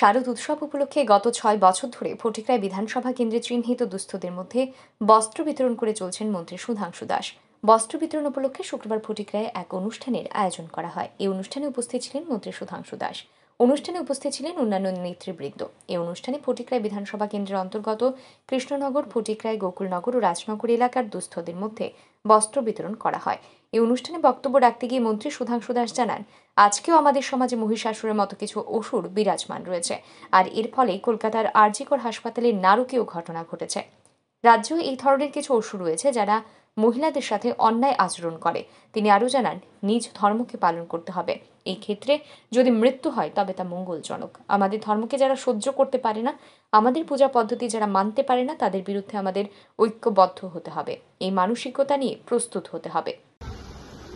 শারদ উৎসব উপলক্ষে গত ছয় বছর ধরে ফটিকরায় বিধানসভা কেন্দ্রে চিহ্নিত দুস্থদের মধ্যে বস্ত্র বিতরণ করে চলছেন মন্ত্রী সুধাংশু দাস। বস্ত্র বিতরণ উপলক্ষে শুক্রবার ফটিকরায় এক অনুষ্ঠানের আয়োজন করা হয়। এই অনুষ্ঠানে উপস্থিত ছিলেন মন্ত্রী সুধাংশু দাস। অনুষ্ঠানে উপস্থিত ছিলেন অন্যান্য নেতৃবৃন্দ। এই অনুষ্ঠানে ফটিকরায় বিধানসভা কেন্দ্রের অন্তর্গত কৃষ্ণনগর ফটিকরায় গোকুলনগর ও রাজনগর এলাকার দুস্থদের মধ্যে বস্ত্র বিতরণ করা হয়। এই অনুষ্ঠানে বক্তব্য রাখতে গিয়ে মন্ত্রী সুধাংশু দাস জানান, আজকেও আমাদের সমাজে মহিষাসুরের মতো কিছু অসুর বিরাজমান রয়েছে। আর এর ফলে কলকাতার আরজিকর হাসপাতালে নারকীয় ঘটনা ঘটেছে। রাজ্যে এই ধরনের কিছু অসুর রয়েছে যারা মহিলাদের সাথে অন্যায় আচরণ করে। তিনি আরও জানান, নিজ ধর্মকে পালন করতে হবে। এই ক্ষেত্রে যদি মৃত্যু হয়, তবে তা মঙ্গলজনক। আমাদের ধর্মকে যারা সহ্য করতে পারে না, আমাদের পূজা পদ্ধতি যারা মানতে পারে না, তাদের বিরুদ্ধে আমাদের ঐক্যবদ্ধ হতে হবে। এই মানসিকতা নিয়ে প্রস্তুত হতে হবে।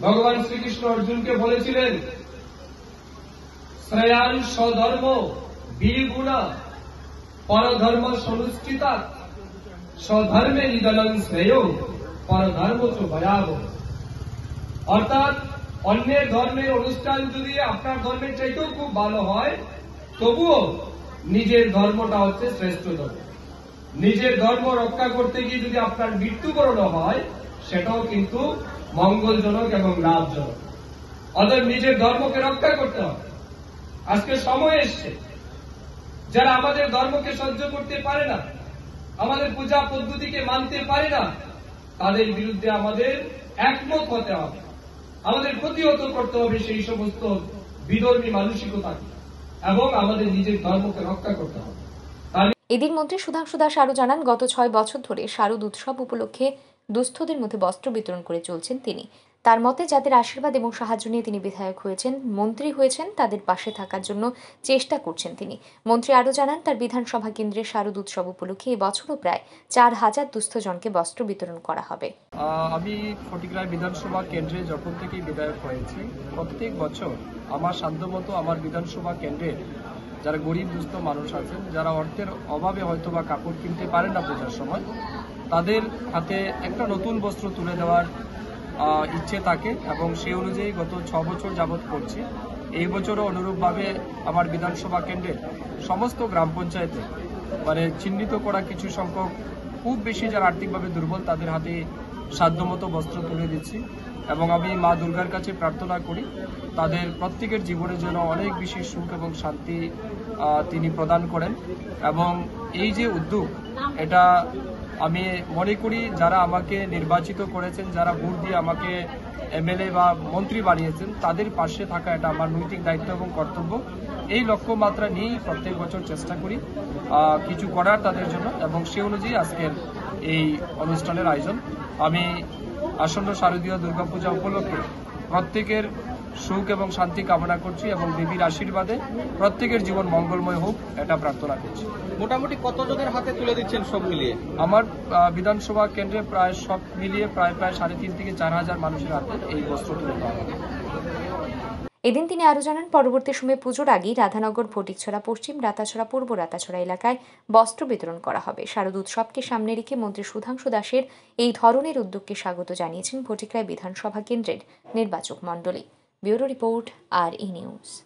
ভগবান শ্রীকৃষ্ণ অর্জুনকে বলেছিলেন শ্রেয়ান স্বধর্ম বীরগুণা, পরধর্ম সনুষ্ঠিতা স্বধর্মে নিদলং শ্রেয়, পরধর্ম চ ভয়াব অর্থাৎ অন্যের ধর্মের অনুষ্ঠান যদি আপনার ধর্মের চাইতেও খুব ভালো হয়, তবুও নিজের ধর্মটা হচ্ছে শ্রেষ্ঠ ধর্ম। নিজের ধর্ম রক্ষা করতে গিয়ে যদি আপনার মৃত্যুবরণ হয়, সেটাও কিন্তু মঙ্গলজনক এবং লাভজনক। অতএব নিজের ধর্মকে রক্ষা করতে হবে। আজকে সময় এসছে। যারা আমাদের ধর্মকে সহ্য করতে পারে না আমাদের পূজা পদ্ধতিকে মানতে পারে না, তাদের বিরুদ্ধে আমাদের একমত হতে হবে। আমাদের প্রতিহত করতে হবে সেই সমস্ত বিধর্মী মানসিকতাকে এবং আমাদের নিজের ধর্মকে রক্ষা করতে হবে। এদিন মন্ত্রী সুধাংশু দাস আরও জানান, গত ছয় বছর ধরে শারদ উৎসব উপলক্ষে দুস্থদের মধ্যে বস্ত্র বিতরণ করে চলছেন তিনি। তার মতে যাদের আশীর্বাদ এবং সাহায্য নিয়ে তিনি বিধায়ক হয়েছেন, মন্ত্রী হয়েছেন, তাদের পাশে থাকার জন্য চেষ্টা করছেন তিনি। মন্ত্রী আরও জানান, তার বিধানসভা কেন্দ্রে শারদ উৎসব উপলক্ষে এবছরও প্রায় চার হাজার দুস্থজনকে বস্ত্র বিতরণ করা হবে। আমি ফটিকরায় বিধানসভা কেন্দ্রে যখন থেকেই বিধায়ক হয়েছি, প্রত্যেক বছর আমার সাধ্যমতো আমার বিধানসভা কেন্দ্রে যারা গরিব, দুস্থ মানুষ আছেন, যারা অর্থের অভাবে হয়তো বা কাপড় কিনতে পারেন না পূজার সময়, তাদের হাতে একটা নতুন বস্ত্র তুলে দেওয়ার ইচ্ছে থাকে এবং সেই অনুযায়ী গত ছ বছর যাবৎ করছি। এই বছরও অনুরূপভাবে আমার বিধানসভা কেন্দ্রে সমস্ত গ্রাম পঞ্চায়েতে মানে চিহ্নিত করা কিছু সংখ্যক, খুব বেশি যারা আর্থিকভাবে দুর্বল তাদের হাতে সাধ্যমতো বস্ত্র তুলে দিচ্ছি এবং আমি মা দুর্গার কাছে প্রার্থনা করি, তাদের প্রত্যেকের জীবনে যেন অনেক বেশি সুখ এবং শান্তি তিনি প্রদান করেন। এবং এই যে উদ্যোগ, এটা আমি মনে করি যারা আমাকে নির্বাচিত করেছেন, যারা ভোট দিয়ে আমাকে এমএলএ বা মন্ত্রী বানিয়েছেন, তাদের পাশে থাকা এটা আমার নৈতিক দায়িত্ব এবং কর্তব্য। এই লক্ষ্যমাত্রা নিয়েই প্রত্যেক বছর চেষ্টা করি কিছু করার তাদের জন্য এবং সে অনুযায়ী আজকের এই অনুষ্ঠানের আয়োজন। আমি আসন্ন শারদীয় দুর্গাপূজা উপলক্ষে প্রত্যেকের সুখ এবং শান্তি কামনা করছি এবং দেবীর আশীর্বাদে প্রত্যেকের জীবন মঙ্গলময় হোক এটা প্রার্থনা করছি। মোটামুটি কতজনের হাতে তুলে দিচ্ছেন সব মিলিয়ে? আমার বিধানসভা কেন্দ্রে প্রায় সব মিলিয়ে প্রায় প্রায় সাড়ে তিন থেকে চার হাজার মানুষের হাতে এই বস্ত্র তুলে দেওয়া হবে। এদিন তিনি আরও জানান পরবর্তী সময়ে পুজোর আগেই রাধানগর ফটিকছড়া পশ্চিম রাতাছড়া পূর্ব রাতাছড়া এলাকায় বস্ত্র বিতরণ করা হবে। শারদ উৎসবকে সামনে রেখে মন্ত্রী সুধাংশু দাসের এই ধরনের উদ্যোগকে স্বাগত জানিয়েছেন ফটিকরায় বিধানসভা কেন্দ্রের নির্বাচক মণ্ডলী। Bureau Report, RE News.